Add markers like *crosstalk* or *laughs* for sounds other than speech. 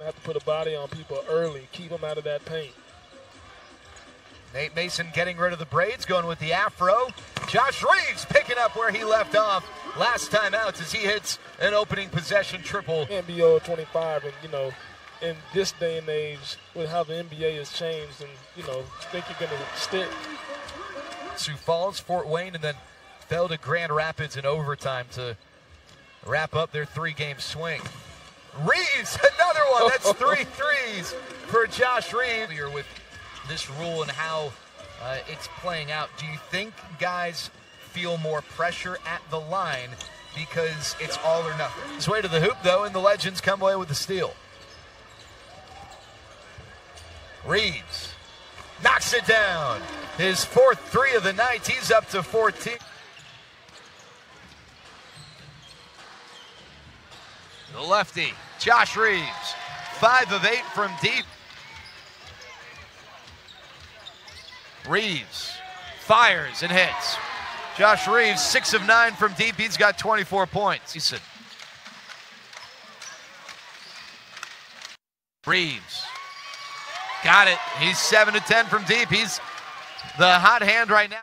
Have to put a body on people early, keep them out of that paint. Nate Mason getting rid of the braids, going with the afro. Josh Reaves picking up where he left off last time out as he hits an opening possession triple. NBO 25, and you know, in this day and age, with how the NBA has changed, and you know, think you're going to stick. Sioux Falls, Fort Wayne, and then fell to Grand Rapids in overtime to wrap up their three-game swing. Reaves, *laughs* another one. That's three *laughs* threes for Josh Reaves. Here with this rule and how uh, it's playing out, do you think guys feel more pressure at the line because it's all or nothing? His way to the hoop, though, and the Legends come away with the steal. Reaves knocks it down. His fourth three of the night. He's up to 14. The lefty, Josh Reaves, five of eight from deep. Reaves fires and hits. Josh Reaves, six of nine from deep. He's got 24 points. He said, Reaves got it. He's seven to 10 from deep. He's the hot hand right now.